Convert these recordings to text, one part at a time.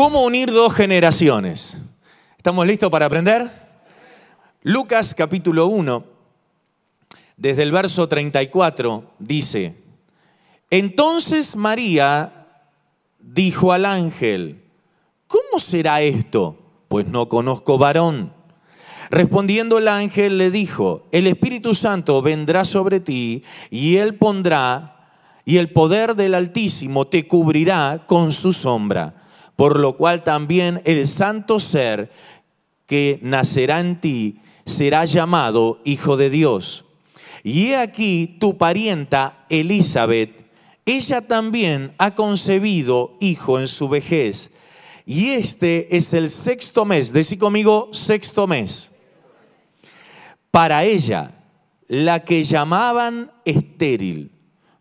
¿Cómo unir dos generaciones? ¿Estamos listos para aprender? Lucas capítulo 1, desde el verso 34, dice, entonces María dijo al ángel, ¿cómo será esto? Pues no conozco varón. Respondiendo el ángel le dijo, el Espíritu Santo vendrá sobre ti y él pondrá, y el poder del Altísimo te cubrirá con su sombra, por lo cual también el santo ser que nacerá en ti será llamado Hijo de Dios. Y he aquí tu parienta Elizabeth, ella también ha concebido hijo en su vejez. Y este es el sexto mes, decí conmigo sexto mes. Para ella, la que llamaban estéril,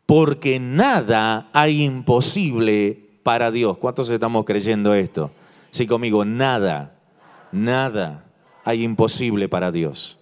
porque nada hay imposible para Dios. ¿Cuántos estamos creyendo esto? Sí, conmigo, nada, nada hay imposible para Dios.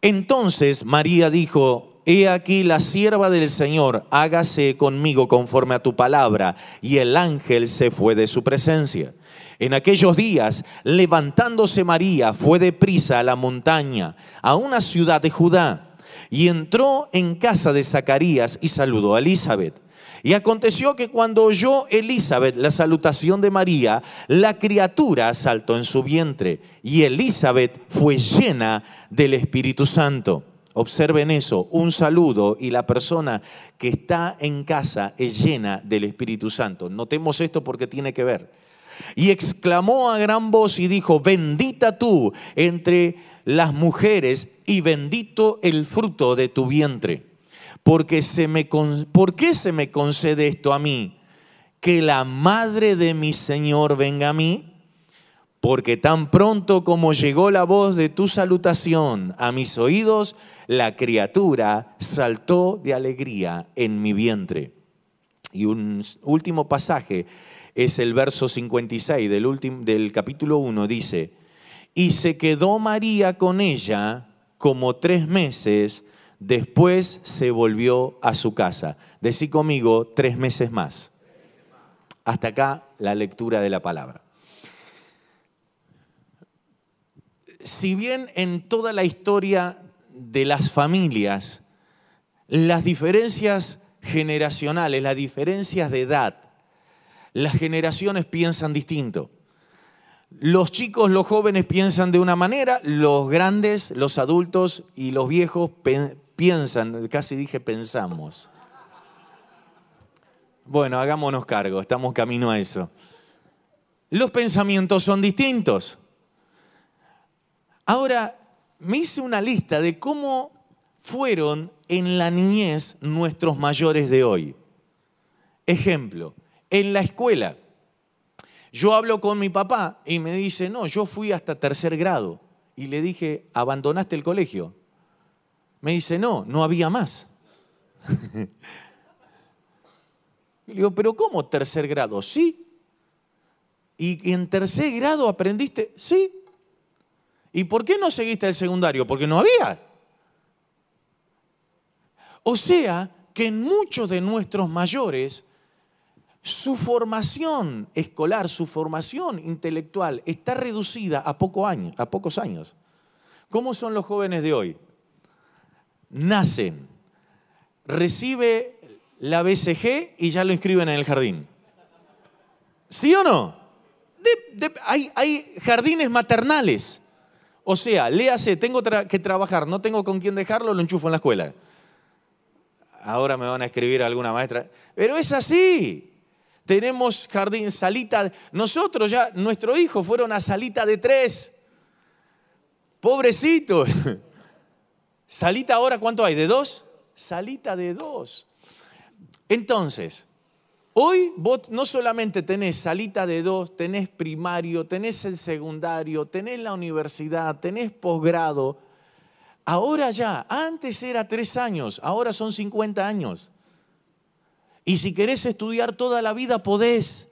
Entonces María dijo, He aquí la sierva del Señor, hágase conmigo conforme a tu palabra. Y el ángel se fue de su presencia. En aquellos días, levantándose María, fue deprisa a la montaña, a una ciudad de Judá, y entró en casa de Zacarías y saludó a Elizabeth. Y aconteció que cuando oyó Elizabeth la salutación de María, la criatura saltó en su vientre y Elizabeth fue llena del Espíritu Santo. Observen eso, un saludo y la persona que está en casa es llena del Espíritu Santo. Notemos esto porque tiene que ver. Y exclamó a gran voz y dijo, bendita tú entre las mujeres y bendito el fruto de tu vientre porque se me, ¿por qué se me concede esto a mí? Que la madre de mi Señor venga a mí, porque tan pronto como llegó la voz de tu salutación a mis oídos, la criatura saltó de alegría en mi vientre. Y un último pasaje es el verso 56 del, del capítulo 1, dice, y se quedó María con ella como tres meses, Después se volvió a su casa. Decí conmigo tres meses más. Hasta acá la lectura de la palabra. Si bien en toda la historia de las familias, las diferencias generacionales, las diferencias de edad, las generaciones piensan distinto. Los chicos, los jóvenes piensan de una manera, los grandes, los adultos y los viejos piensan, casi dije pensamos. Bueno, hagámonos cargo, estamos camino a eso. Los pensamientos son distintos. Ahora, me hice una lista de cómo fueron en la niñez nuestros mayores de hoy. Ejemplo, en la escuela. Yo hablo con mi papá y me dice, no, yo fui hasta tercer grado. Y le dije, ¿abandonaste el colegio? Me dice, no, no había más. le digo, pero ¿cómo tercer grado? Sí. ¿Y en tercer grado aprendiste? Sí. ¿Y por qué no seguiste el secundario? Porque no había. O sea que en muchos de nuestros mayores, su formación escolar, su formación intelectual está reducida a, a pocos años. ¿Cómo son los jóvenes de hoy? Nacen, recibe la BCG y ya lo inscriben en el jardín. ¿Sí o no? hay, hay, jardines maternales. O sea, léase, tengo que trabajar, no tengo con quién dejarlo, lo enchufo en la escuela. Ahora me van a escribir alguna maestra. Pero es así. Tenemos jardín, salita. Nosotros ya, nuestro hijo fueron a salita de tres. Pobrecito. Salita ahora, ¿cuánto hay? ¿De dos? Salita de dos. Entonces, hoy vos no solamente tenés salita de dos, tenés primario, tenés el secundario, tenés la universidad, tenés posgrado. Ahora ya, antes era tres años, ahora son 50 años. Y si querés estudiar toda la vida, podés.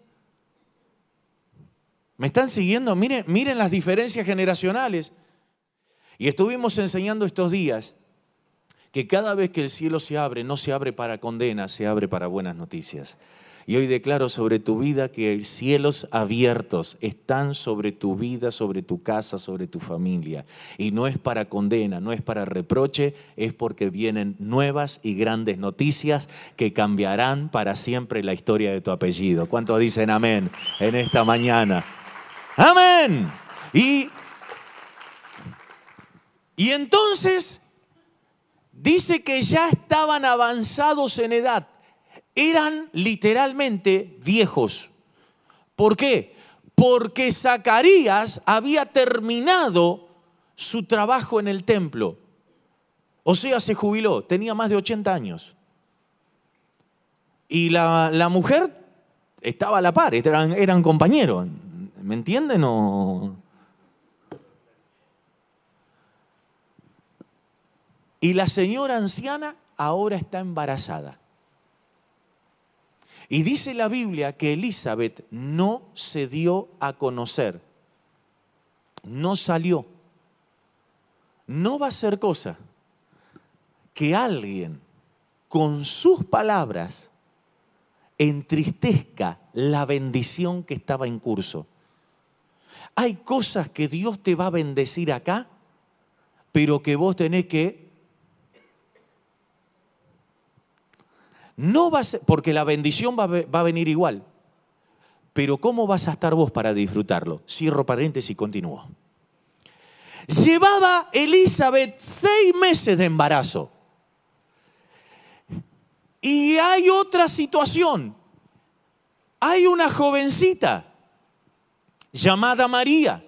¿Me están siguiendo? Miren, miren las diferencias generacionales. Y estuvimos enseñando estos días que cada vez que el cielo se abre, no se abre para condena, se abre para buenas noticias. Y hoy declaro sobre tu vida que cielos abiertos están sobre tu vida, sobre tu casa, sobre tu familia. Y no es para condena, no es para reproche, es porque vienen nuevas y grandes noticias que cambiarán para siempre la historia de tu apellido. ¿Cuántos dicen amén en esta mañana? Amén. Y, y entonces dice que ya estaban avanzados en edad eran literalmente viejos. ¿Por qué? Porque Zacarías había terminado su trabajo en el templo. O sea, se jubiló, tenía más de 80 años. Y la, mujer estaba a la par, eran, eran compañeros. ¿Me entienden o...? Y la señora anciana ahora está embarazada. Y dice la Biblia que Elizabeth no se dio a conocer, no salió. No va a ser cosa que alguien con sus palabras entristezca la bendición que estaba en curso. Hay cosas que Dios te va a bendecir acá, pero que vos tenés que No va a ser, porque la bendición va a, venir igual. Pero ¿cómo vas a estar vos para disfrutarlo? Cierro paréntesis y continúo. Llevaba Elizabeth seis meses de embarazo. Y hay otra situación. Hay una jovencita llamada María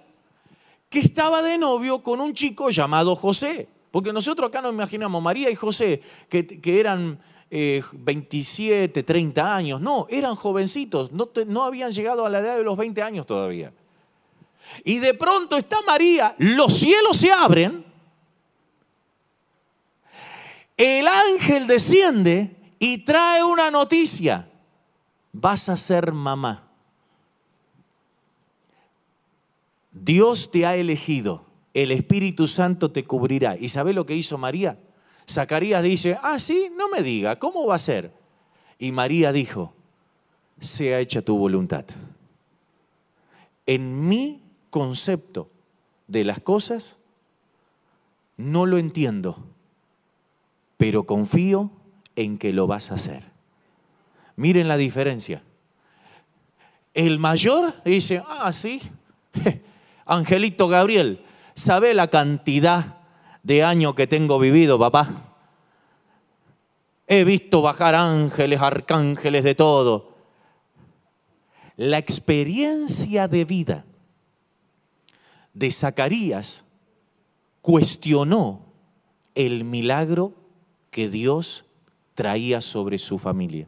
que estaba de novio con un chico llamado José. Porque nosotros acá nos imaginamos María y José, que, que eran 27, eh, 30 años. No, eran jovencitos, no, no habían llegado a la edad de los 20 años todavía. Y de pronto está María, los cielos se abren, el ángel desciende y trae una noticia. Vas a ser mamá. Dios te ha elegido, el Espíritu Santo te cubrirá. ¿Y sabe lo que hizo María? Zacarías dice, ah, sí, no me diga, ¿cómo va a ser? Y María dijo, sea hecha tu voluntad. En mi concepto de las cosas, no lo entiendo, pero confío en que lo vas a hacer. Miren la diferencia. El mayor dice, ah, sí, Angelito Gabriel, ¿sabe la cantidad de años que tengo vivido, papá. He visto bajar ángeles, arcángeles, de todo. La experiencia de vida de Zacarías cuestionó el milagro que Dios traía sobre su familia.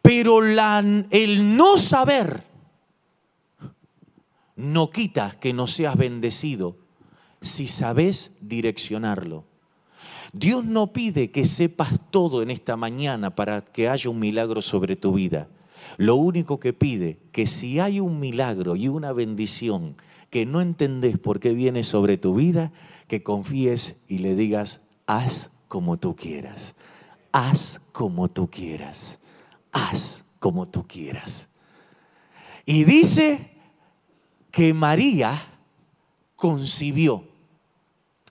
Pero el no saber no quita que no seas bendecido si sabes direccionarlo. Dios no pide que sepas todo en esta mañana para que haya un milagro sobre tu vida. Lo único que pide que si hay un milagro y una bendición que no entendés por qué viene sobre tu vida, que confíes y le digas, haz como tú quieras, haz como tú quieras, haz como tú quieras. Y dice que María concibió.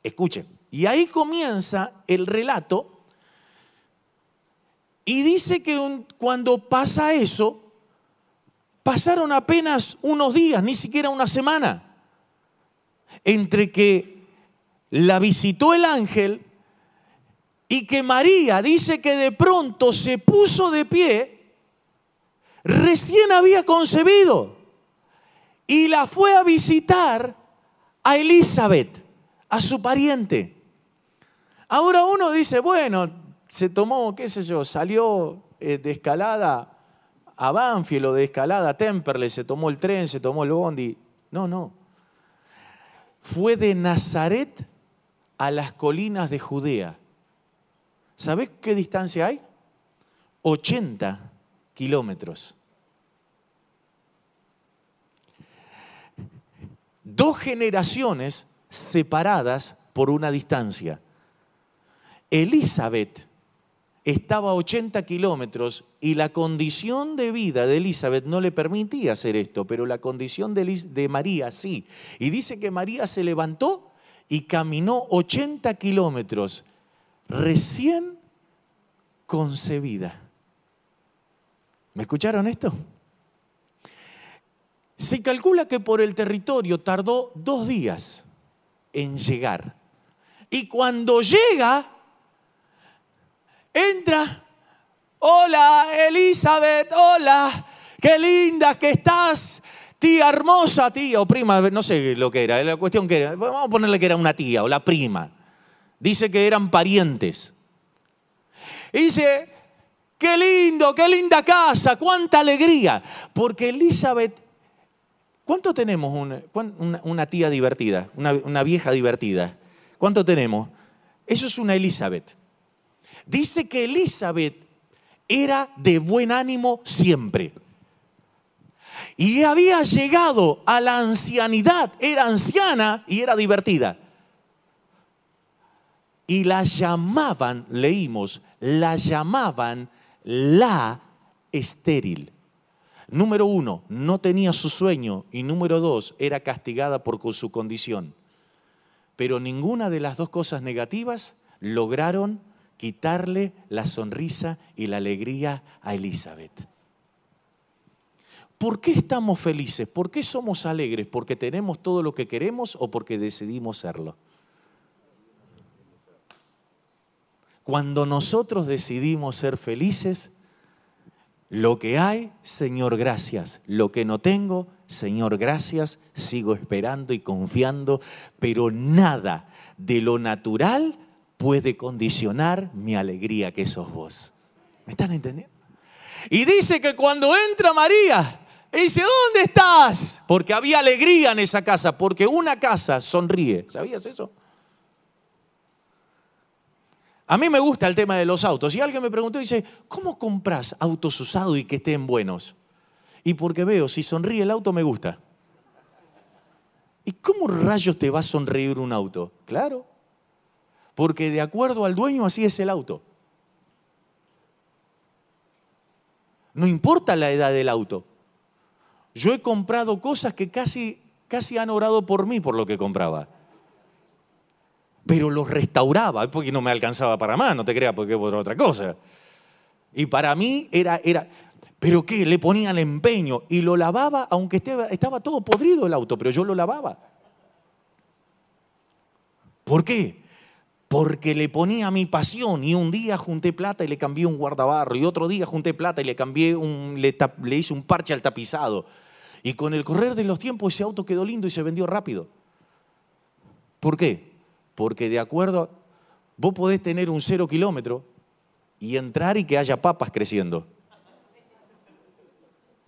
Escuchen, y ahí comienza el relato. Y dice que cuando pasa eso, pasaron apenas unos días, ni siquiera una semana, entre que la visitó el ángel y que María dice que de pronto se puso de pie, recién había concebido, y la fue a visitar a Elizabeth a su pariente. Ahora uno dice, bueno, se tomó, qué sé yo, salió eh, de escalada a Banfield o de escalada a Temperley, se tomó el tren, se tomó el bondi. No, no. Fue de Nazaret a las colinas de Judea. ¿Sabés qué distancia hay? 80 kilómetros. Dos generaciones separadas por una distancia. Elizabeth estaba a 80 kilómetros y la condición de vida de Elizabeth no le permitía hacer esto, pero la condición de, de María sí. Y dice que María se levantó y caminó 80 kilómetros recién concebida. ¿Me escucharon esto? Se calcula que por el territorio tardó dos días en llegar. Y cuando llega, entra, hola Elizabeth, hola, qué linda que estás, tía hermosa, tía o prima, no sé lo que era, la cuestión que era, vamos a ponerle que era una tía o la prima. Dice que eran parientes. dice, qué lindo, qué linda casa, cuánta alegría, porque Elizabeth ¿Cuánto tenemos una, tía divertida, una, una, vieja divertida? ¿Cuánto tenemos? Eso es una Elizabeth. Dice que Elizabeth era de buen ánimo siempre. Y había llegado a la ancianidad, era anciana y era divertida. Y la llamaban, leímos, la llamaban la estéril. Número uno, no tenía su sueño y número dos, era castigada por su condición. Pero ninguna de las dos cosas negativas lograron quitarle la sonrisa y la alegría a Elizabeth. ¿Por qué estamos felices? ¿Por qué somos alegres? ¿Porque tenemos todo lo que queremos o porque decidimos serlo? Cuando nosotros decidimos ser felices, lo que hay, Señor, gracias. Lo que no tengo, Señor, gracias. Sigo esperando y confiando, pero nada de lo natural puede condicionar mi alegría que sos vos. ¿Me están entendiendo? Y dice que cuando entra María, dice, ¿dónde estás? Porque había alegría en esa casa, porque una casa sonríe. ¿Sabías eso? A mí me gusta el tema de los autos. Y alguien me preguntó y dice, ¿cómo compras autos usados y que estén buenos? Y porque veo, si sonríe el auto me gusta. ¿Y cómo rayos te va a sonreír un auto? Claro, porque de acuerdo al dueño así es el auto. No importa la edad del auto. Yo he comprado cosas que casi, casi han orado por mí por lo que compraba. Pero los restauraba, porque no me alcanzaba para más, no te creas, porque por otra cosa. Y para mí era, era, pero qué, le ponían empeño y lo lavaba, aunque estaba, estaba todo podrido el auto, pero yo lo lavaba. ¿Por qué? porque le ponía mi pasión y un día junté plata y le cambié un guardabarro y otro día junté plata y le cambié un, le, hice un parche al tapizado. Y con el correr de los tiempos ese auto quedó lindo y se vendió rápido. ¿Por qué? Porque de acuerdo, vos podés tener un cero kilómetro y entrar y que haya papas creciendo.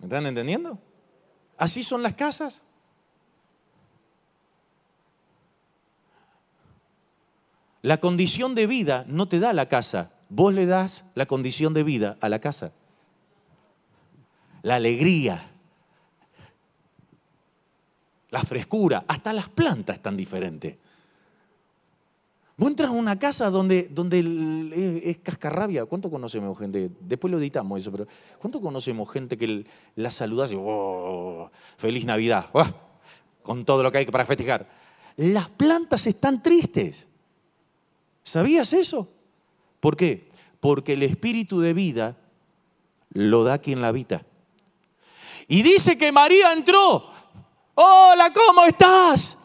¿Me están entendiendo? Así son las casas. La condición de vida no te da la casa, vos le das la condición de vida a la casa. La alegría, la frescura, hasta las plantas están diferentes. Vos entras a una casa donde, donde es cascarrabia. ¿Cuánto conocemos gente? Después lo editamos eso, pero ¿cuánto conocemos gente que la saluda y oh, feliz Navidad, con todo lo que hay para festejar? Las plantas están tristes. ¿Sabías eso? ¿Por qué? Porque el espíritu de vida lo da quien la habita. Y dice que María entró. Hola, ¿cómo estás?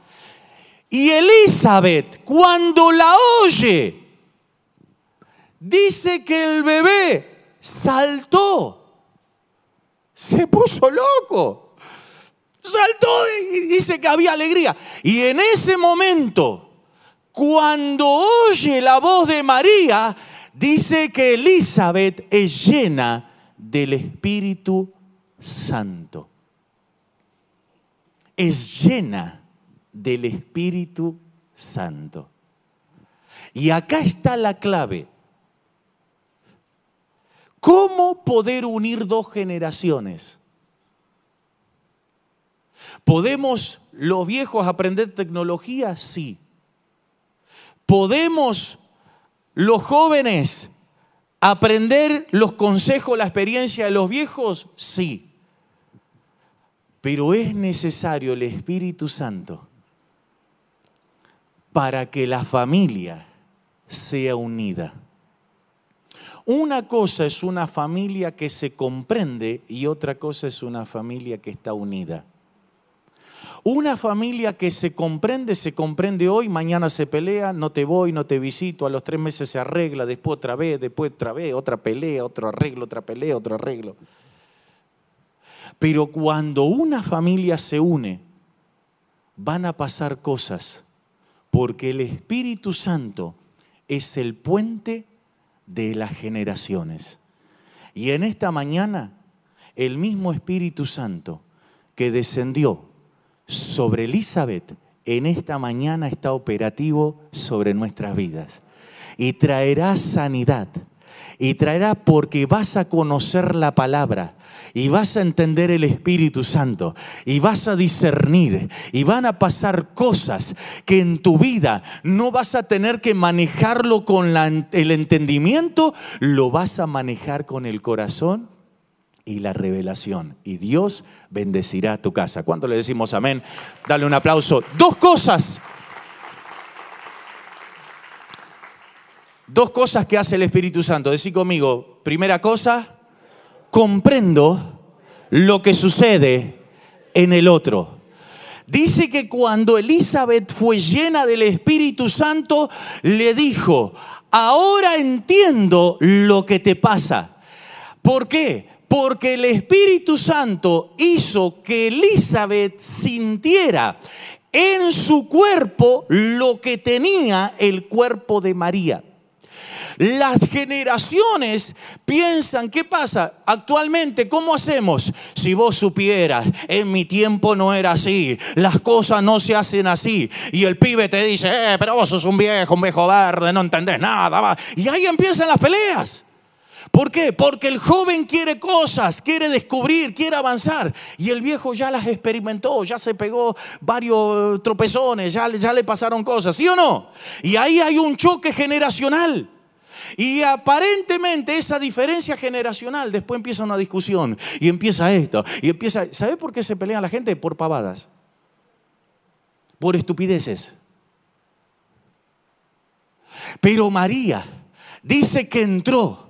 Y Elizabeth, cuando la oye, dice que el bebé saltó. Se puso loco. Saltó y dice que había alegría. Y en ese momento cuando oye la voz de María, dice que Elizabeth es llena del Espíritu Santo. Es llena del Espíritu Santo. Y acá está la clave. ¿Cómo poder unir dos generaciones? ¿Podemos los viejos aprender tecnología? Sí. ¿Podemos los jóvenes aprender los consejos, la experiencia de los viejos? Sí. Pero es necesario el Espíritu Santo para que la familia sea unida. Una cosa es una familia que se comprende y otra cosa es una familia que está unida. Una familia que se comprende, se comprende hoy, mañana se pelea, no te voy, no te visito, a los tres meses se arregla, después otra vez, después otra vez, otra pelea, otro arreglo, otra pelea, otro arreglo. Pero cuando una familia se une, van a pasar cosas, porque el Espíritu Santo es el puente de las generaciones. Y en esta mañana, el mismo Espíritu Santo que descendió sobre Elizabeth, en esta mañana está operativo sobre nuestras vidas. Y traerá sanidad, y traerá porque vas a conocer la palabra y vas a entender el Espíritu Santo y vas a discernir y van a pasar cosas que en tu vida no vas a tener que manejarlo con el entendimiento, lo vas a manejar con el corazón y la revelación. Y Dios bendecirá tu casa. ¿Cuánto le decimos amén? Dale un aplauso. Dos cosas Dos cosas que hace el Espíritu Santo. Decí conmigo, primera cosa, comprendo lo que sucede en el otro. Dice que cuando Elizabeth fue llena del Espíritu Santo, le dijo, ahora entiendo lo que te pasa. ¿Por qué? Porque el Espíritu Santo hizo que Elizabeth sintiera en su cuerpo lo que tenía el cuerpo de María. Las generaciones piensan, ¿qué pasa? Actualmente, ¿cómo hacemos? Si vos supieras, en mi tiempo no era así, las cosas no se hacen así. Y el pibe te dice, eh, pero vos sos un viejo, un viejo verde, no entendés nada. Y ahí empiezan las peleas. ¿Por qué? Porque el joven quiere cosas, quiere descubrir, quiere avanzar. Y el viejo ya las experimentó, ya se pegó varios tropezones, ya, ya le pasaron cosas, ¿sí o no? Y ahí hay un choque generacional. Y aparentemente esa diferencia generacional, después empieza una discusión y empieza esto, y empieza, ¿sabe por qué se pelea la gente? Por pavadas, por estupideces. Pero María dice que entró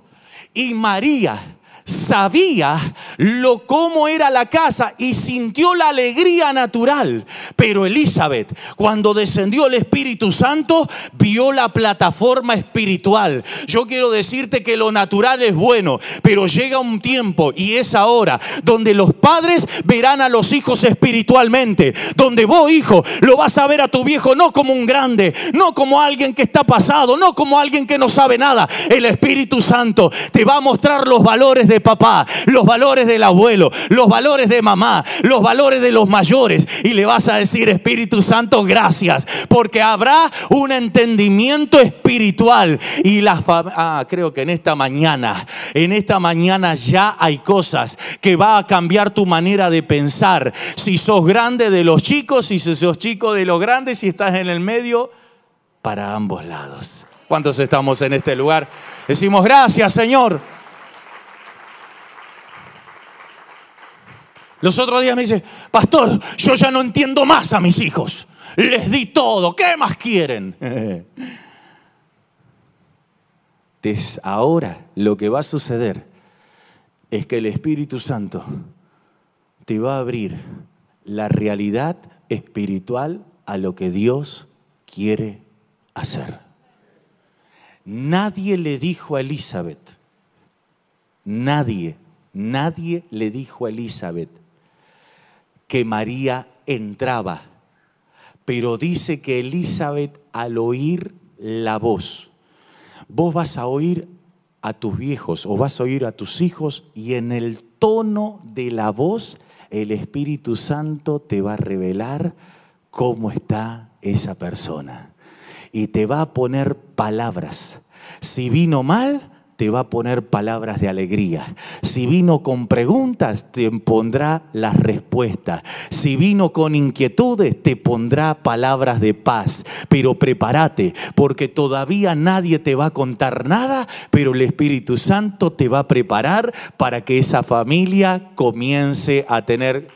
y María sabía lo cómo era la casa y sintió la alegría natural. Pero Elizabeth, cuando descendió el Espíritu Santo, vio la plataforma espiritual. Yo quiero decirte que lo natural es bueno, pero llega un tiempo y es ahora donde los padres verán a los hijos espiritualmente, donde vos, hijo, lo vas a ver a tu viejo no como un grande, no como alguien que está pasado, no como alguien que no sabe nada. El Espíritu Santo te va a mostrar los valores de papá, los valores del abuelo, los valores de mamá, los valores de los mayores. Y le vas a decir, Espíritu Santo, gracias, porque habrá un entendimiento espiritual. Y la ah, creo que en esta mañana, en esta mañana ya hay cosas que va a cambiar tu manera de pensar. Si sos grande de los chicos, si sos chico de los grandes, si estás en el medio, para ambos lados. ¿Cuántos estamos en este lugar? Decimos gracias, Señor. Los otros días me dice, pastor, yo ya no entiendo más a mis hijos. Les di todo, ¿qué más quieren? ahora lo que va a suceder es que el Espíritu Santo te va a abrir la realidad espiritual a lo que Dios quiere hacer. Nadie le dijo a Elizabeth, nadie, nadie le dijo a Elizabeth, que María entraba, pero dice que Elizabeth al oír la voz, vos vas a oír a tus viejos o vas a oír a tus hijos y en el tono de la voz el Espíritu Santo te va a revelar cómo está esa persona y te va a poner palabras. Si vino mal, te va a poner palabras de alegría. Si vino con preguntas, te pondrá las respuestas. Si vino con inquietudes, te pondrá palabras de paz. Pero prepárate, porque todavía nadie te va a contar nada, pero el Espíritu Santo te va a preparar para que esa familia comience a tener...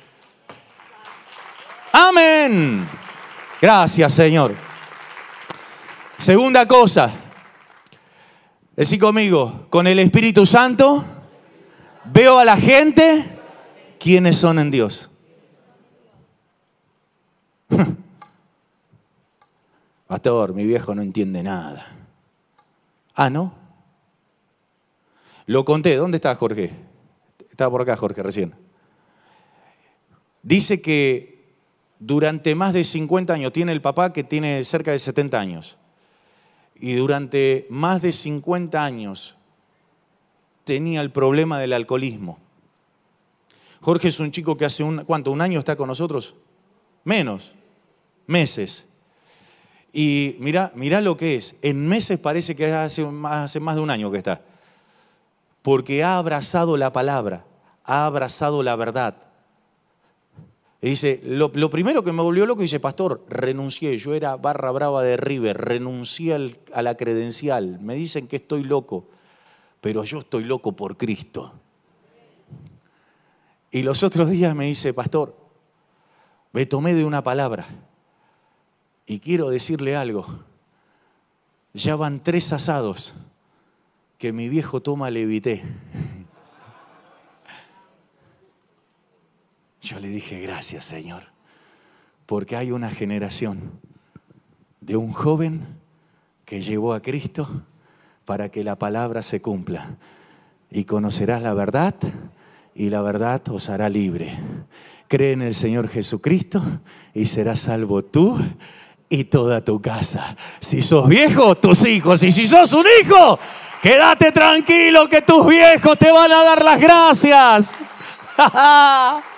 Amén. Gracias, Señor. Segunda cosa, Decí conmigo, con el Espíritu Santo veo a la gente quienes son en Dios. Pastor, mi viejo no entiende nada. Ah, ¿no? Lo conté. ¿Dónde está Jorge? Estaba por acá Jorge recién. Dice que durante más de 50 años tiene el papá que tiene cerca de 70 años y durante más de 50 años tenía el problema del alcoholismo. Jorge es un chico que hace un. ¿Un año está con nosotros? Menos, meses. Y mira, mira lo que es. En meses parece que hace hace más de un año que está. Porque ha abrazado la palabra, ha abrazado la verdad, y dice, lo, primero que me volvió loco, dice, pastor, renuncié, yo era barra brava de River, renuncié a la credencial, me dicen que estoy loco, pero yo estoy loco por Cristo. Y los otros días me dice, pastor, me tomé de una palabra y quiero decirle algo. Ya van tres asados que mi viejo toma levité. Yo le dije, gracias Señor, porque hay una generación de un joven que llevó a Cristo para que la palabra se cumpla. Y conocerás la verdad y la verdad os hará libre. Cree en el Señor Jesucristo y serás salvo tú y toda tu casa. Si sos viejo, tus hijos. Y si sos un hijo, quédate tranquilo que tus viejos te van a dar las gracias.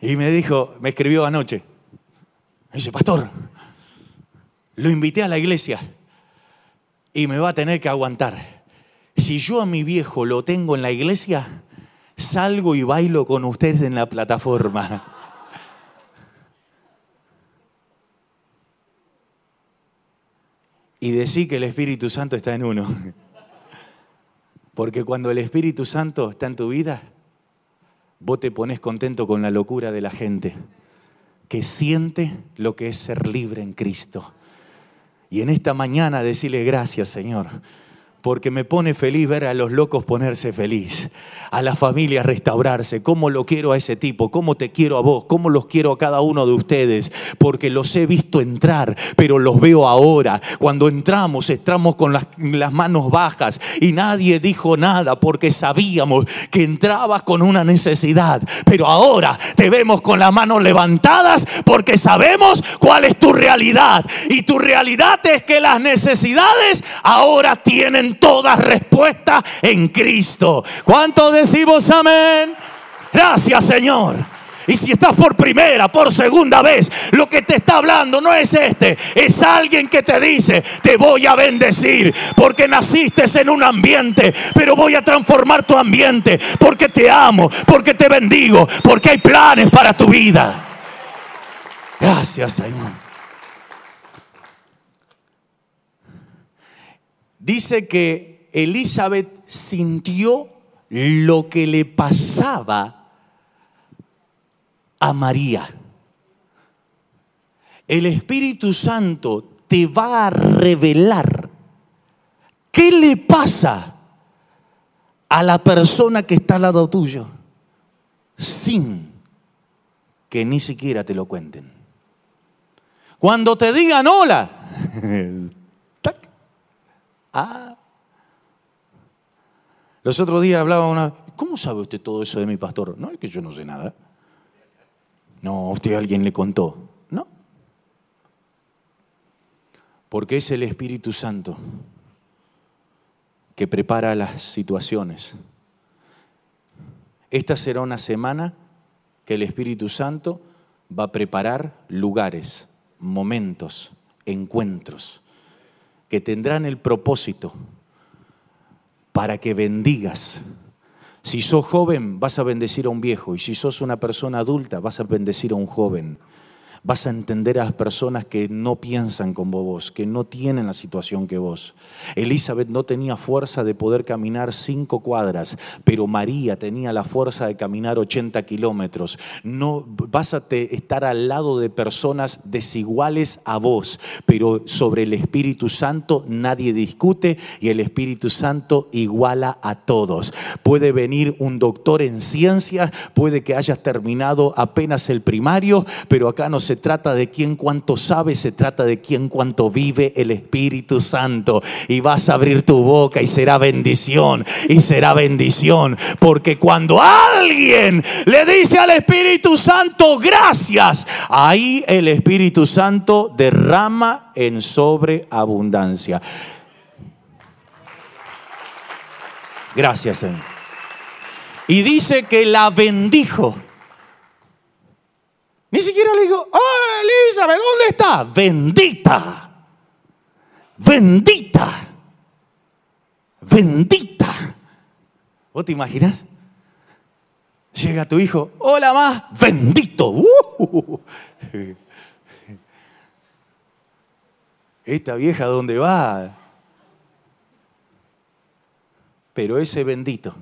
Y me dijo, me escribió anoche. Me dice, pastor, lo invité a la iglesia y me va a tener que aguantar. Si yo a mi viejo lo tengo en la iglesia, salgo y bailo con ustedes en la plataforma. Y decí que el Espíritu Santo está en uno. Porque cuando el Espíritu Santo está en tu vida, vos te pones contento con la locura de la gente que siente lo que es ser libre en Cristo. Y en esta mañana decirle gracias, Señor porque me pone feliz ver a los locos ponerse feliz, a la familia restaurarse, cómo lo quiero a ese tipo, cómo te quiero a vos, cómo los quiero a cada uno de ustedes, porque los he visto entrar, pero los veo ahora. Cuando entramos, entramos con las, las manos bajas y nadie dijo nada porque sabíamos que entrabas con una necesidad, pero ahora te vemos con las manos levantadas porque sabemos cuál es tu realidad. Y tu realidad es que las necesidades ahora tienen todas respuestas en Cristo. ¿Cuánto decimos amén? Gracias Señor. Y si estás por primera, por segunda vez, lo que te está hablando no es este, es alguien que te dice, te voy a bendecir, porque naciste en un ambiente, pero voy a transformar tu ambiente, porque te amo, porque te bendigo, porque hay planes para tu vida. Gracias Señor. Dice que Elizabeth sintió lo que le pasaba a María. El Espíritu Santo te va a revelar qué le pasa a la persona que está al lado tuyo sin que ni siquiera te lo cuenten. Cuando te digan hola, Ah. Los otros días hablaba una, ¿cómo sabe usted todo eso de mi pastor? No, es que yo no sé nada. No, usted alguien le contó. No. Porque es el Espíritu Santo que prepara las situaciones. Esta será una semana que el Espíritu Santo va a preparar lugares, momentos, encuentros que tendrán el propósito para que bendigas. Si sos joven, vas a bendecir a un viejo. Y si sos una persona adulta, vas a bendecir a un joven vas a entender a las personas que no piensan como vos, que no tienen la situación que vos. Elizabeth no tenía fuerza de poder caminar cinco cuadras, pero María tenía la fuerza de caminar 80 kilómetros. No vas a estar al lado de personas desiguales a vos, pero sobre el Espíritu Santo nadie discute y el Espíritu Santo iguala a todos. Puede venir un doctor en ciencias, puede que hayas terminado apenas el primario, pero acá no se se trata de quién cuánto sabe, se trata de quién cuánto vive el Espíritu Santo. Y vas a abrir tu boca y será bendición, y será bendición. Porque cuando alguien le dice al Espíritu Santo gracias, ahí el Espíritu Santo derrama en sobreabundancia. Gracias, Señor. Y dice que la bendijo. Ni siquiera le dijo, oh Elizabeth, ¿dónde está? Bendita. Bendita. Bendita. ¿Vos te imaginas? Llega tu hijo, hola más, bendito. Uh. Esta vieja, ¿dónde va? Pero ese bendito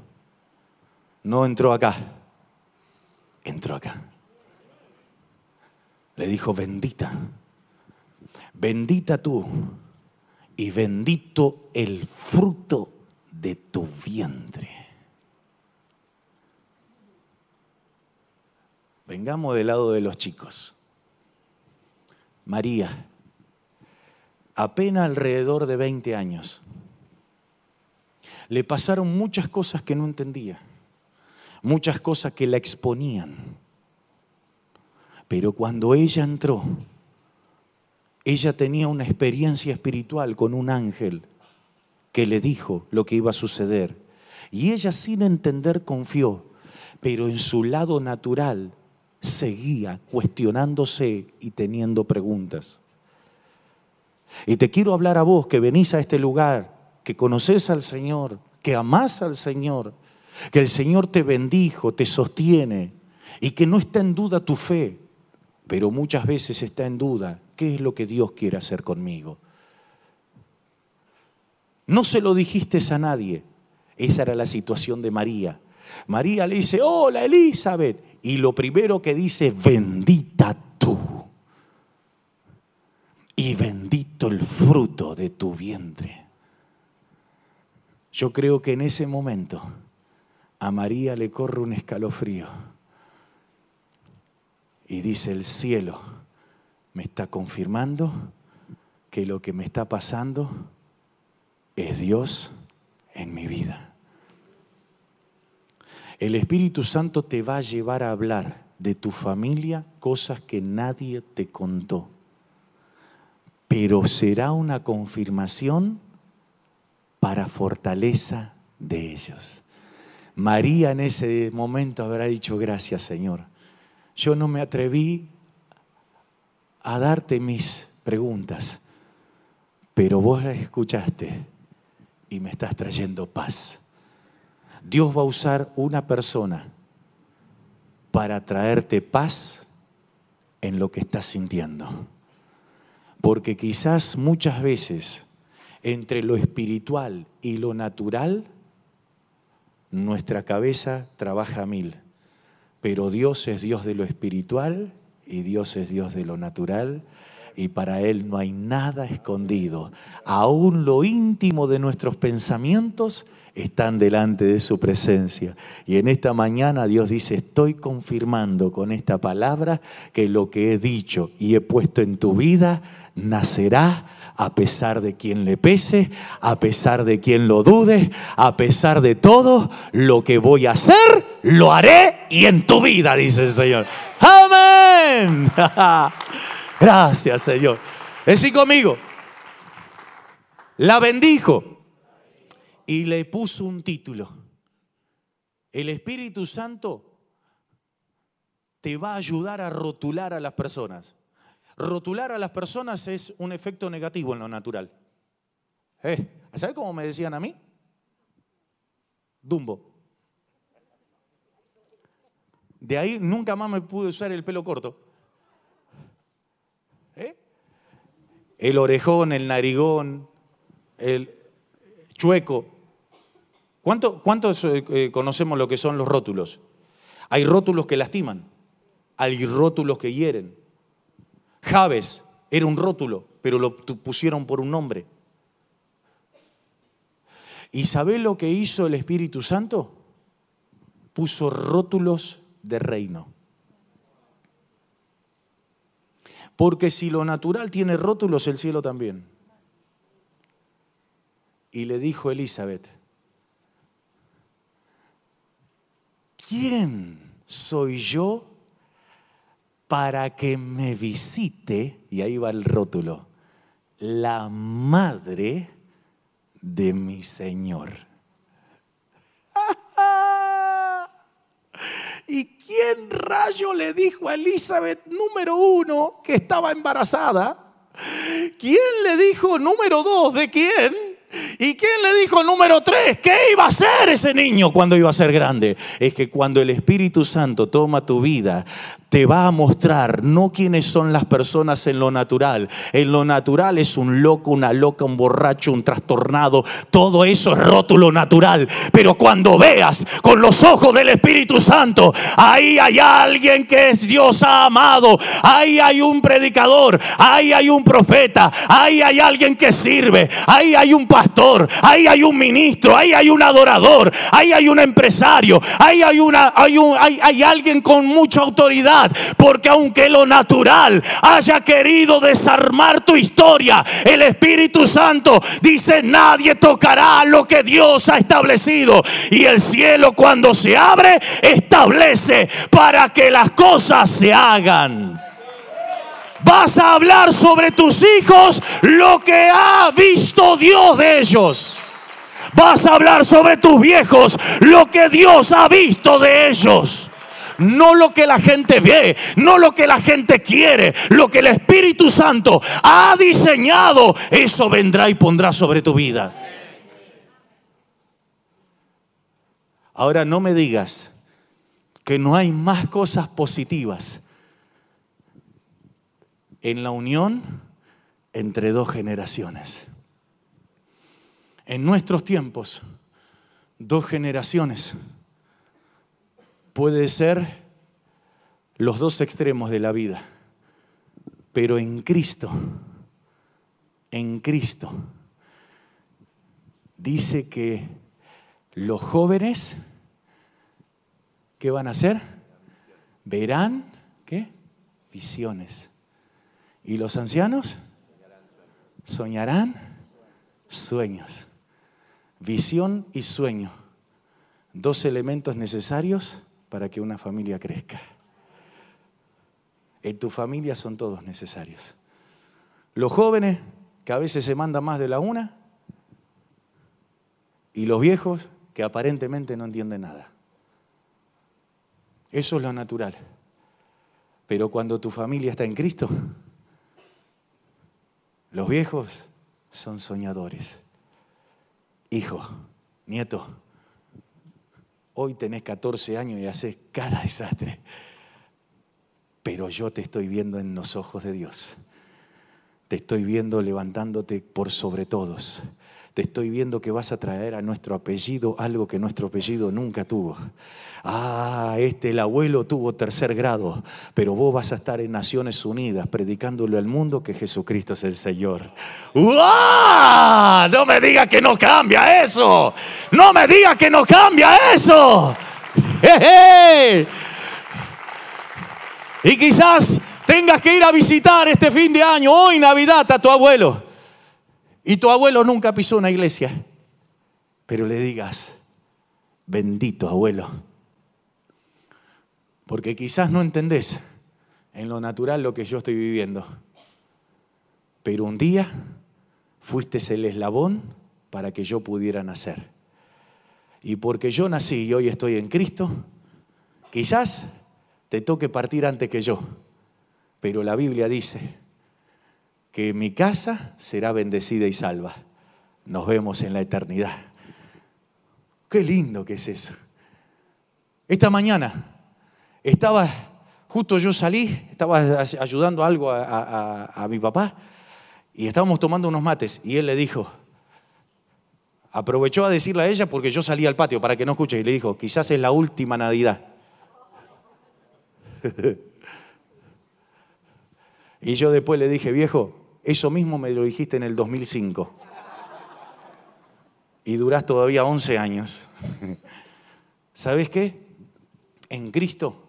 no entró acá, entró acá le dijo, bendita, bendita tú y bendito el fruto de tu vientre. Vengamos del lado de los chicos. María, apenas alrededor de 20 años, le pasaron muchas cosas que no entendía, muchas cosas que la exponían pero cuando ella entró, ella tenía una experiencia espiritual con un ángel que le dijo lo que iba a suceder. Y ella sin entender confió, pero en su lado natural seguía cuestionándose y teniendo preguntas. Y te quiero hablar a vos que venís a este lugar, que conoces al Señor, que amás al Señor, que el Señor te bendijo, te sostiene y que no está en duda tu fe pero muchas veces está en duda, ¿qué es lo que Dios quiere hacer conmigo? No se lo dijiste a nadie. Esa era la situación de María. María le dice, hola Elizabeth. Y lo primero que dice, bendita tú. Y bendito el fruto de tu vientre. Yo creo que en ese momento a María le corre un escalofrío y dice el cielo, me está confirmando que lo que me está pasando es Dios en mi vida. El Espíritu Santo te va a llevar a hablar de tu familia cosas que nadie te contó, pero será una confirmación para fortaleza de ellos. María en ese momento habrá dicho gracias Señor yo no me atreví a darte mis preguntas, pero vos las escuchaste y me estás trayendo paz. Dios va a usar una persona para traerte paz en lo que estás sintiendo. Porque quizás muchas veces entre lo espiritual y lo natural, nuestra cabeza trabaja a mil. Pero Dios es Dios de lo espiritual y Dios es Dios de lo natural y para Él no hay nada escondido. Aún lo íntimo de nuestros pensamientos están delante de su presencia. Y en esta mañana Dios dice, estoy confirmando con esta palabra que lo que he dicho y he puesto en tu vida nacerá a pesar de quien le pese, a pesar de quien lo dude, a pesar de todo, lo que voy a hacer, lo haré y en tu vida, dice el Señor. Amén. Gracias, Señor. Decí conmigo. La bendijo y le puso un título. El Espíritu Santo te va a ayudar a rotular a las personas. Rotular a las personas es un efecto negativo en lo natural. Eh, ¿Sabes cómo me decían a mí? Dumbo. De ahí nunca más me pude usar el pelo corto. El orejón, el narigón, el chueco. ¿Cuánto, ¿Cuántos eh, conocemos lo que son los rótulos? Hay rótulos que lastiman, hay rótulos que hieren. Javes era un rótulo, pero lo pusieron por un nombre. ¿Y sabe lo que hizo el Espíritu Santo? Puso rótulos de reino. Porque si lo natural tiene rótulos, el cielo también. Y le dijo Elizabeth, ¿quién soy yo para que me visite? Y ahí va el rótulo, la madre de mi Señor. ¿Y quién rayo le dijo a Elizabeth número uno que estaba embarazada? ¿Quién le dijo número dos de quién? ¿Y quién le dijo número tres? ¿Qué iba a ser ese niño cuando iba a ser grande? Es que cuando el Espíritu Santo toma tu vida, te va a mostrar no quiénes son las personas en lo natural. En lo natural es un loco, una loca, un borracho, un trastornado. Todo eso es rótulo natural. Pero cuando veas con los ojos del Espíritu Santo, ahí hay alguien que es Dios amado. Ahí hay un predicador. Ahí hay un profeta. Ahí hay alguien que sirve. Ahí hay un pastor. Ahí hay un ministro. Ahí hay un adorador. Ahí hay un empresario. Ahí hay, una, hay, un, hay, hay alguien con mucha autoridad porque aunque lo natural haya querido desarmar tu historia, el Espíritu Santo dice, nadie tocará lo que Dios ha establecido. Y el cielo cuando se abre, establece para que las cosas se hagan. Vas a hablar sobre tus hijos lo que ha visto Dios de ellos. Vas a hablar sobre tus viejos lo que Dios ha visto de ellos no lo que la gente ve, no lo que la gente quiere, lo que el Espíritu Santo ha diseñado, eso vendrá y pondrá sobre tu vida. Ahora no me digas que no hay más cosas positivas en la unión entre dos generaciones. En nuestros tiempos, dos generaciones puede ser los dos extremos de la vida, pero en Cristo, en Cristo, dice que los jóvenes, ¿qué van a hacer? Verán, ¿qué? Visiones. ¿Y los ancianos? Soñarán sueños. Visión y sueño. Dos elementos necesarios para que una familia crezca. En tu familia son todos necesarios. Los jóvenes, que a veces se mandan más de la una, y los viejos, que aparentemente no entienden nada. Eso es lo natural. Pero cuando tu familia está en Cristo, los viejos son soñadores. Hijo, nieto, Hoy tenés 14 años y haces cada desastre. Pero yo te estoy viendo en los ojos de Dios. Te estoy viendo levantándote por sobre todos. Te estoy viendo que vas a traer a nuestro apellido algo que nuestro apellido nunca tuvo. Ah, este, el abuelo tuvo tercer grado, pero vos vas a estar en Naciones Unidas predicándole al mundo que Jesucristo es el Señor. ¡Uah! No me diga que no cambia eso. No me diga que no cambia eso. Y quizás tengas que ir a visitar este fin de año, hoy Navidad, a tu abuelo. Y tu abuelo nunca pisó una iglesia. Pero le digas, bendito abuelo. Porque quizás no entendés en lo natural lo que yo estoy viviendo. Pero un día fuiste el eslabón para que yo pudiera nacer. Y porque yo nací y hoy estoy en Cristo, quizás te toque partir antes que yo. Pero la Biblia dice, que mi casa será bendecida y salva. nos vemos en la eternidad. Qué lindo que es eso. Esta mañana estaba, justo yo salí, estaba ayudando algo a, mi papá y estábamos tomando unos mates y él le dijo, aprovechó a decirle a ella porque yo salí al patio para que no escuche y le dijo, quizás es la última Navidad. y yo después le dije, viejo, eso mismo me lo dijiste en el 2005 y duras todavía 11 años. ¿Sabes qué? En Cristo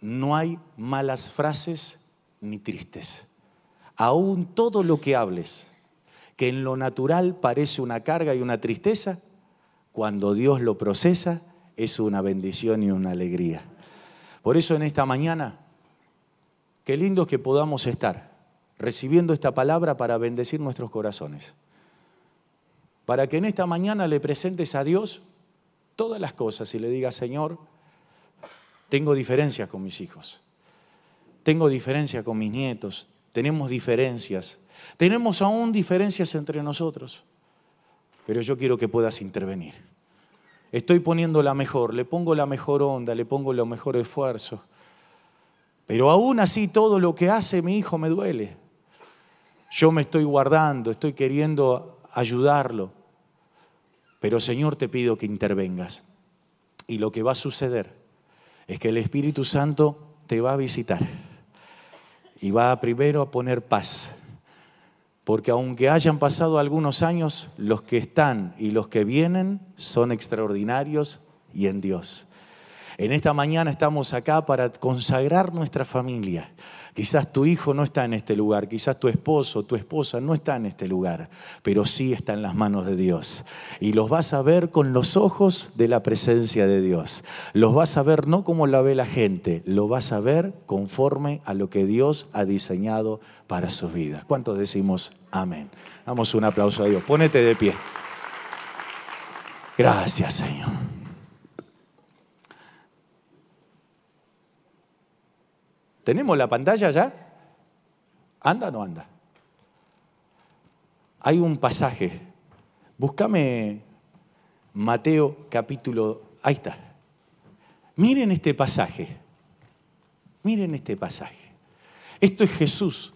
no hay malas frases ni tristes. Aún todo lo que hables, que en lo natural parece una carga y una tristeza, cuando Dios lo procesa, es una bendición y una alegría. Por eso en esta mañana, qué lindo que podamos estar recibiendo esta palabra para bendecir nuestros corazones. Para que en esta mañana le presentes a Dios todas las cosas y le digas, Señor, tengo diferencias con mis hijos, tengo diferencias con mis nietos, tenemos diferencias, tenemos aún diferencias entre nosotros, pero yo quiero que puedas intervenir. Estoy poniendo la mejor, le pongo la mejor onda, le pongo lo mejor esfuerzo, pero aún así todo lo que hace mi hijo me duele. Yo me estoy guardando, estoy queriendo ayudarlo. Pero Señor, te pido que intervengas. Y lo que va a suceder es que el Espíritu Santo te va a visitar y va primero a poner paz. Porque aunque hayan pasado algunos años, los que están y los que vienen son extraordinarios y en Dios. En esta mañana estamos acá para consagrar nuestra familia. Quizás tu hijo no está en este lugar, quizás tu esposo, tu esposa no está en este lugar, pero sí está en las manos de Dios. Y los vas a ver con los ojos de la presencia de Dios. Los vas a ver no como la ve la gente, lo vas a ver conforme a lo que Dios ha diseñado para sus vidas. ¿Cuántos decimos amén? Damos un aplauso a Dios. Pónete de pie. Gracias, Señor. ¿Tenemos la pantalla ya? ¿Anda o no anda? Hay un pasaje. Búscame Mateo capítulo. Ahí está. Miren este pasaje. Miren este pasaje. Esto es Jesús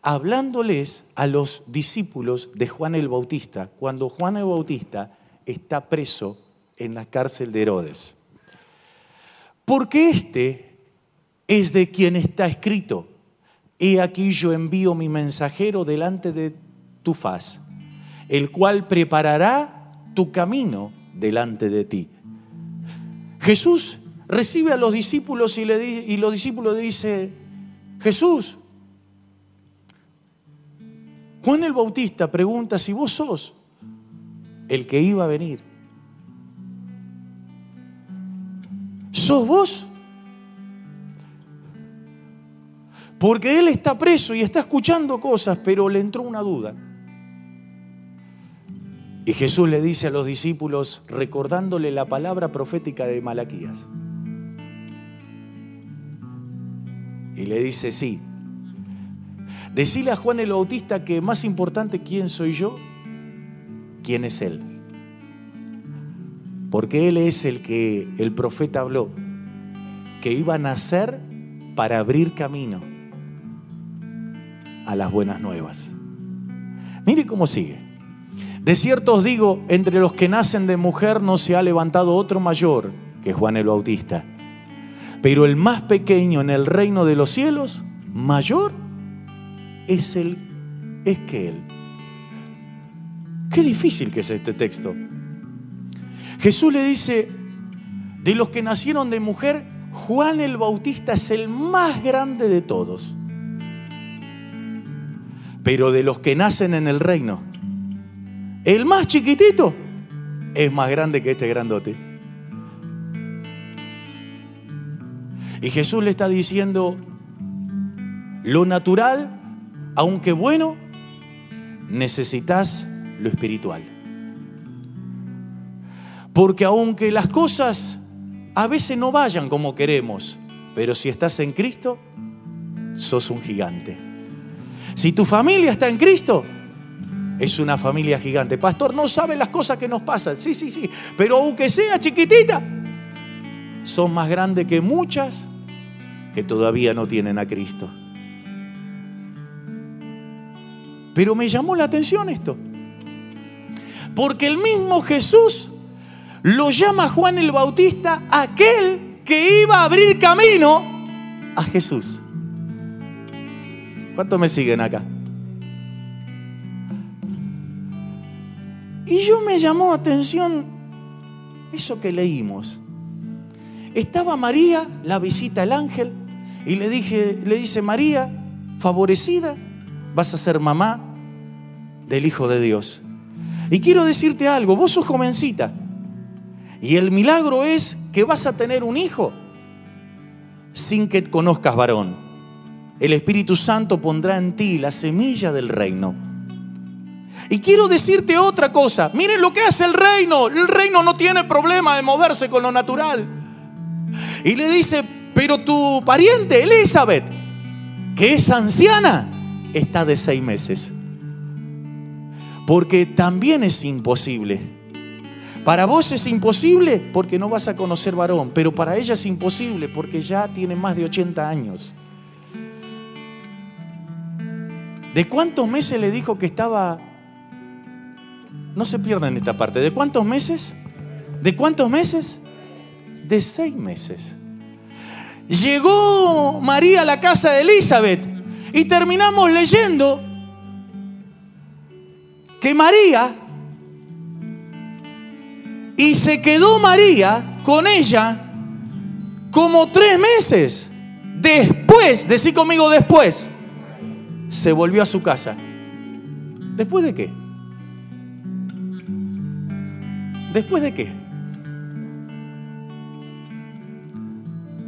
hablándoles a los discípulos de Juan el Bautista cuando Juan el Bautista está preso en la cárcel de Herodes. Porque este es de quien está escrito, he aquí yo envío mi mensajero delante de tu faz, el cual preparará tu camino delante de ti. Jesús recibe a los discípulos y, le, y los discípulos dice, Jesús, Juan el Bautista pregunta si vos sos el que iba a venir. ¿Sos vos? Porque él está preso y está escuchando cosas, pero le entró una duda. Y Jesús le dice a los discípulos, recordándole la palabra profética de Malaquías. Y le dice, sí, decile a Juan el Bautista que más importante quién soy yo, quién es él. Porque él es el que el profeta habló, que iba a nacer para abrir camino a las buenas nuevas. Mire cómo sigue. De cierto os digo, entre los que nacen de mujer no se ha levantado otro mayor que Juan el Bautista. Pero el más pequeño en el reino de los cielos, mayor, es el es que él. Qué difícil que es este texto. Jesús le dice, de los que nacieron de mujer, Juan el Bautista es el más grande de todos. Pero de los que nacen en el reino, el más chiquitito es más grande que este grandote. Y Jesús le está diciendo, lo natural, aunque bueno, necesitas lo espiritual. Porque aunque las cosas a veces no vayan como queremos, pero si estás en Cristo, sos un gigante. Si tu familia está en Cristo, es una familia gigante. Pastor, no sabe las cosas que nos pasan. Sí, sí, sí. Pero aunque sea chiquitita, son más grandes que muchas que todavía no tienen a Cristo. Pero me llamó la atención esto. Porque el mismo Jesús lo llama Juan el Bautista aquel que iba a abrir camino a Jesús. ¿Cuántos me siguen acá? Y yo me llamó atención eso que leímos. Estaba María, la visita el ángel, y le dije, le dice María, favorecida, vas a ser mamá del Hijo de Dios. Y quiero decirte algo, vos sos jovencita, y el milagro es que vas a tener un hijo sin que conozcas varón. El Espíritu Santo pondrá en ti la semilla del reino. Y quiero decirte otra cosa. Miren lo que hace el reino. El reino no tiene problema de moverse con lo natural. Y le dice, pero tu pariente, Elizabeth, que es anciana, está de seis meses. Porque también es imposible. Para vos es imposible porque no vas a conocer varón, pero para ella es imposible porque ya tiene más de 80 años. ¿De cuántos meses le dijo que estaba... No se pierdan esta parte. ¿De cuántos meses? ¿De cuántos meses? De seis meses. Llegó María a la casa de Elizabeth y terminamos leyendo que María y se quedó María con ella como tres meses. Después, decir conmigo después, se volvió a su casa. ¿Después de qué? ¿Después de qué?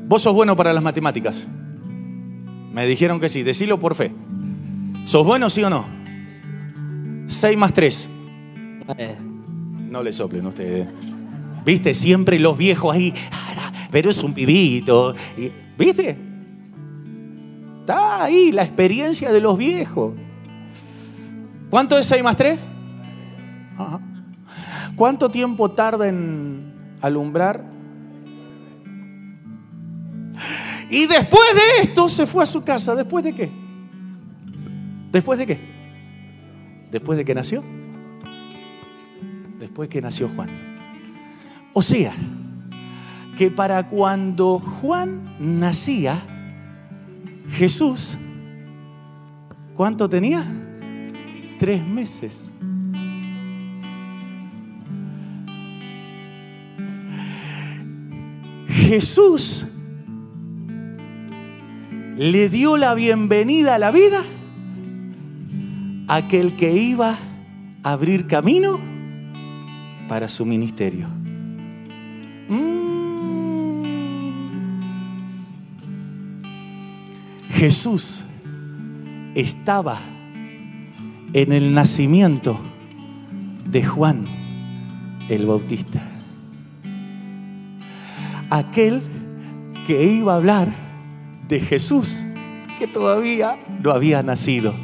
Vos sos bueno para las matemáticas. Me dijeron que sí, decilo por fe. ¿Sos bueno, sí o no? 6 más 3. No le soplen ustedes. Viste, siempre los viejos ahí, pero es un pibito. ¿Viste? Está ahí la experiencia de los viejos. ¿Cuánto es 6 más 3? ¿Cuánto tiempo tarda en alumbrar? Y después de esto se fue a su casa. ¿Después de qué? ¿Después de qué? Después de que nació después que nació Juan. O sea, que para cuando Juan nacía, Jesús, ¿cuánto tenía? Tres meses. Jesús le dio la bienvenida a la vida a aquel que iba a abrir camino para su ministerio. Mm. Jesús estaba en el nacimiento de Juan el Bautista. Aquel que iba a hablar de Jesús que todavía no había nacido.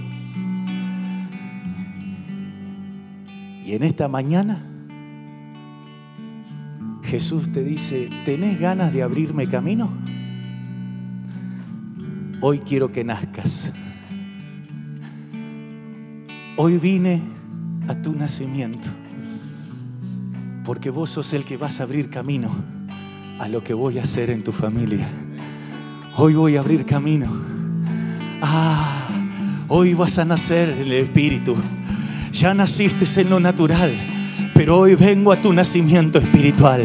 Y en esta mañana Jesús te dice, ¿tenés ganas de abrirme camino? Hoy quiero que nazcas. Hoy vine a tu nacimiento, porque vos sos el que vas a abrir camino a lo que voy a hacer en tu familia. Hoy voy a abrir camino. Ah, hoy vas a nacer en el Espíritu. Ya naciste en lo natural pero hoy vengo a tu nacimiento espiritual.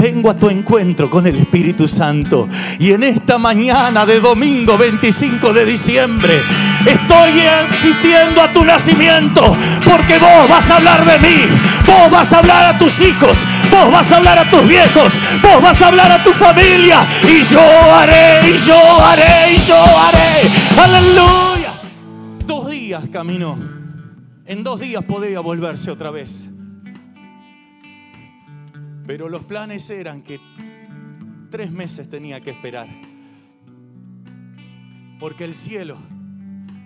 Vengo a tu encuentro con el Espíritu Santo. Y en esta mañana de domingo 25 de diciembre estoy asistiendo a tu nacimiento porque vos vas a hablar de mí. Vos vas a hablar a tus hijos. Vos vas a hablar a tus viejos. Vos vas a hablar a tu familia. Y yo haré, y yo haré, y yo haré. Aleluya. Dos días camino. En dos días podía volverse otra vez. Pero los planes eran que tres meses tenía que esperar. Porque el cielo,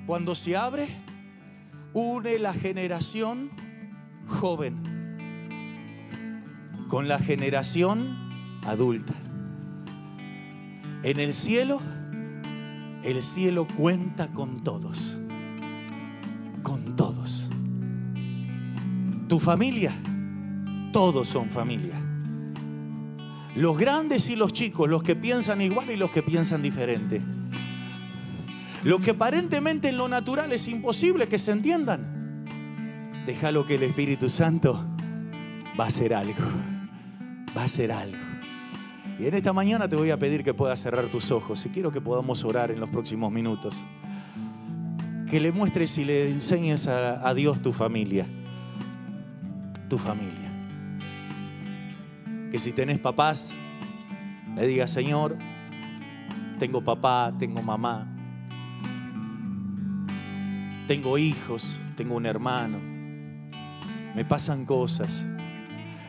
cuando se abre, une la generación joven con la generación adulta. En el cielo, el cielo cuenta con todos, con todos. Tu familia, todos son familia. Los grandes y los chicos, los que piensan igual y los que piensan diferente. Lo que aparentemente en lo natural es imposible que se entiendan. Déjalo que el Espíritu Santo va a hacer algo. Va a hacer algo. Y en esta mañana te voy a pedir que puedas cerrar tus ojos y quiero que podamos orar en los próximos minutos. Que le muestres y le enseñes a, a Dios tu familia. Tu familia. Que si tenés papás, le digas, Señor, tengo papá, tengo mamá, tengo hijos, tengo un hermano, me pasan cosas,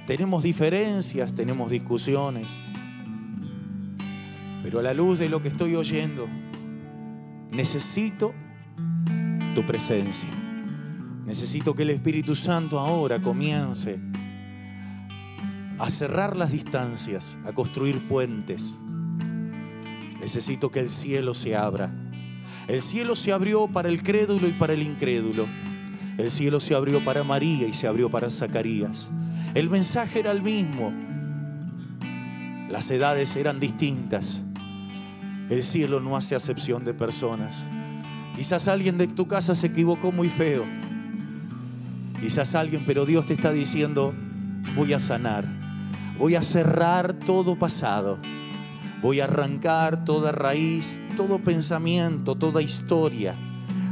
tenemos diferencias, tenemos discusiones, pero a la luz de lo que estoy oyendo, necesito tu presencia. Necesito que el Espíritu Santo ahora comience a cerrar las distancias, a construir puentes. Necesito que el cielo se abra el cielo se abrió para el crédulo y para el incrédulo. El cielo se abrió para María y se abrió para Zacarías. El mensaje era el mismo. Las edades eran distintas. El cielo no hace acepción de personas. Quizás alguien de tu casa se equivocó muy feo. Quizás alguien, pero Dios te está diciendo, voy a sanar. Voy a cerrar todo pasado. Voy a arrancar toda raíz, todo pensamiento, toda historia,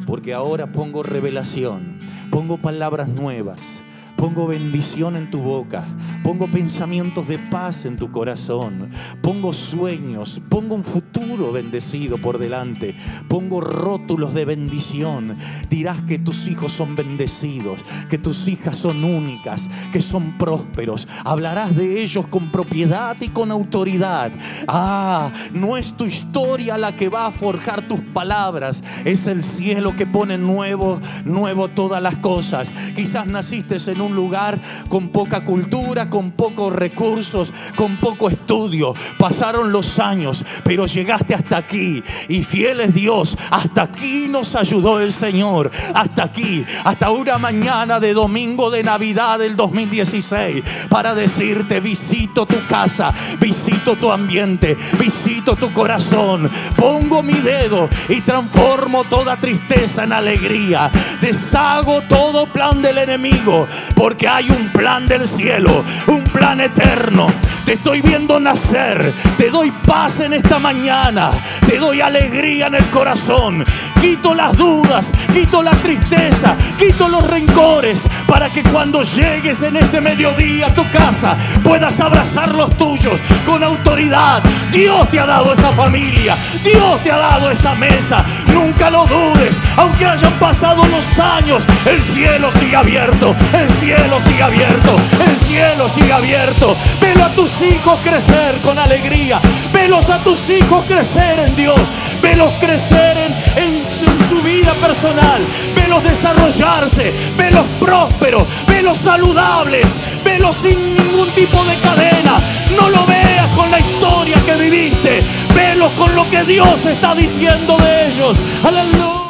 porque ahora pongo revelación, pongo palabras nuevas, Pongo bendición en tu boca. Pongo pensamientos de paz en tu corazón. Pongo sueños. Pongo un futuro bendecido por delante. Pongo rótulos de bendición. Dirás que tus hijos son bendecidos. Que tus hijas son únicas. Que son prósperos. Hablarás de ellos con propiedad y con autoridad. Ah, no es tu historia la que va a forjar tus palabras. Es el cielo que pone nuevo, nuevo todas las cosas. Quizás naciste en un lugar con poca cultura, con pocos recursos, con poco estudio. Pasaron los años, pero llegaste hasta aquí. Y fiel es Dios, hasta aquí nos ayudó el Señor. Hasta aquí, hasta una mañana de domingo de Navidad del 2016, para decirte, visito tu casa, visito tu ambiente, visito tu corazón. Pongo mi dedo y transformo toda tristeza en alegría. Deshago todo plan del enemigo porque hay un plan del cielo, un plan eterno. Te estoy viendo nacer, te doy paz en esta mañana, te doy alegría en el corazón. Quito las dudas, quito la tristeza, quito los rencores, para que cuando llegues en este mediodía a tu casa puedas abrazar los tuyos con autoridad. Dios te ha dado esa familia, Dios te ha dado esa mesa. Nunca lo dudes, aunque hayan pasado los años, el cielo sigue abierto, el cielo sigue abierto, el cielo sigue abierto. Velo a tus hijos crecer con alegría, velos a tus hijos crecer en Dios, velos crecer en, su vida personal, velos desarrollarse, velos prósperos, velos saludables, velos sin ningún tipo de cadena. No lo veas con la historia que viviste, velos con lo que Dios está diciendo de ellos. Aleluya.